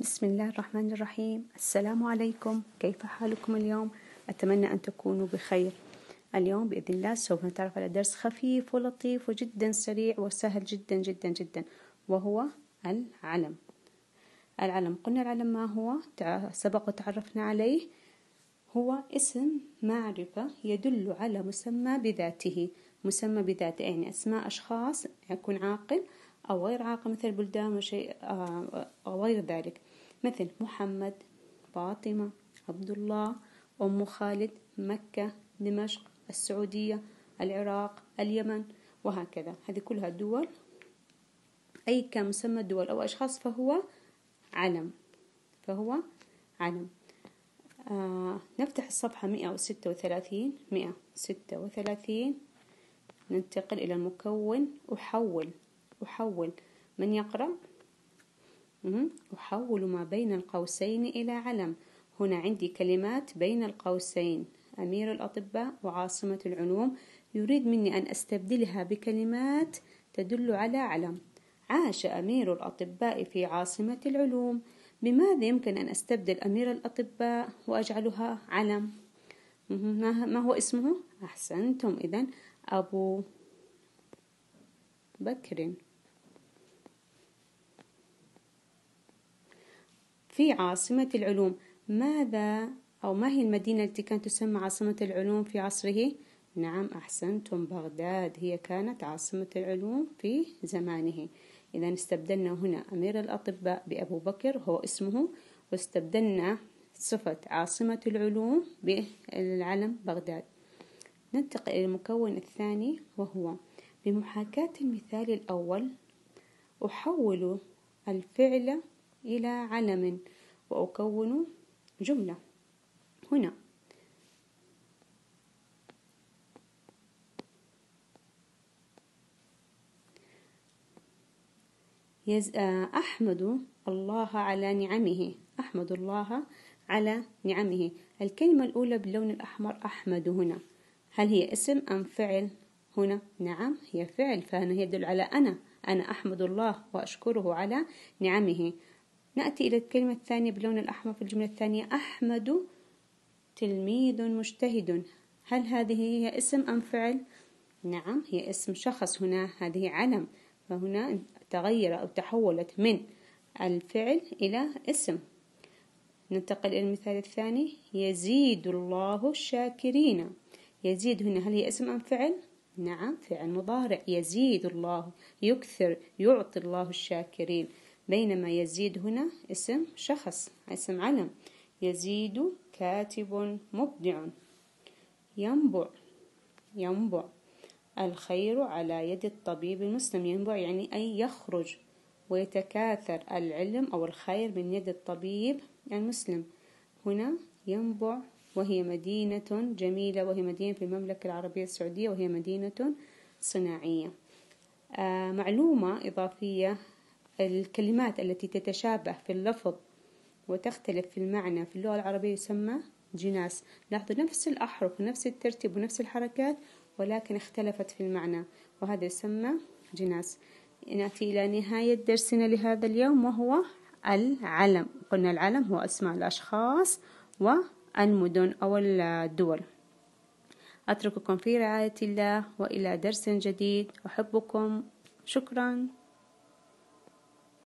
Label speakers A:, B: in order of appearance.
A: بسم الله الرحمن الرحيم السلام عليكم كيف حالكم اليوم أتمنى أن تكونوا بخير اليوم بإذن الله سوف نتعرف على درس خفيف ولطيف وجدا سريع وسهل جدا جدا جدا وهو العلم العلم قلنا العلم ما هو سبق وتعرفنا عليه هو اسم معرفة يدل على مسمى بذاته مسمى بذاته يعني أسماء أشخاص يكون عاقل أو غير عاقل مثل بلدان وشيء آه، أو غير ذلك. مثل محمد فاطمة عبد الله أم خالد مكة دمشق السعودية العراق اليمن وهكذا. هذه كلها دول أي كان مسمى دول أو أشخاص فهو علم. فهو علم. آه نفتح الصفحة مئة وستة وثلاثين مئة ستة وثلاثين. ننتقل إلى المكون. أحول. أحول من يقرأ؟ أحول ما بين القوسين إلى علم. هنا عندي كلمات بين القوسين. أمير الأطباء وعاصمة العلوم يريد مني أن أستبدلها بكلمات تدل على علم. عاش أمير الأطباء في عاصمة العلوم. بماذا يمكن أن أستبدل أمير الأطباء وأجعلها علم؟ ما هو اسمه؟ أحسنتم. إذا أبو بكر. في عاصمة العلوم ماذا أو ما هي المدينة التي كانت تسمى عاصمة العلوم في عصره؟ نعم أحسنتم بغداد. هي كانت عاصمة العلوم في زمانه. إذا استبدلنا هنا أمير الأطباء بأبو بكر هو اسمه. واستبدلنا صفة عاصمة العلوم بالعلم بغداد. ننتقل إلى المكون الثاني وهو بمحاكاة المثال الأول أحول الفعل إلى علم وأكون جملة. هنا. يز... آه، أحمد الله على نعمه. أحمد الله على نعمه. الكلمة الأولى باللون الأحمر أحمد هنا. هل هي اسم أم فعل؟ هنا. نعم هي فعل فهنا يدل على أنا. أنا أحمد الله وأشكره على نعمه. نأتي إلى الكلمة الثانية باللون الأحمر في الجملة الثانية. أحمد تلميذ مجتهد. هل هذه هي اسم أم فعل؟ نعم هي اسم شخص. هنا هذه علم. فهنا تغير أو تحولت من الفعل إلى اسم. ننتقل إلى المثال الثاني. يزيد الله الشاكرين. يزيد هنا هل هي اسم أم فعل؟ نعم فعل مضارع. يزيد الله يكثر يعطي الله الشاكرين. بينما يزيد هنا اسم شخص اسم علم. يزيد كاتب مبدع. ينبع ينبع. الخير على يد الطبيب المسلم. ينبع يعني أي يخرج ويتكاثر. العلم أو الخير من يد الطبيب المسلم. هنا ينبع وهي مدينة جميلة وهي مدينة في المملكة العربية السعودية وهي مدينة صناعية. آه معلومة إضافية الكلمات التي تتشابه في اللفظ وتختلف في المعنى في اللغة العربية يسمى جناس. لاحظوا نفس الأحرف ونفس الترتيب ونفس الحركات ولكن اختلفت في المعنى وهذا يسمى جناس. نأتي إلى نهاية درسنا لهذا اليوم وهو العلم. قلنا العلم هو أسماء الأشخاص والمدن أو الدول. أترككم في رعاية الله وإلى درس جديد. أحبكم. شكرا.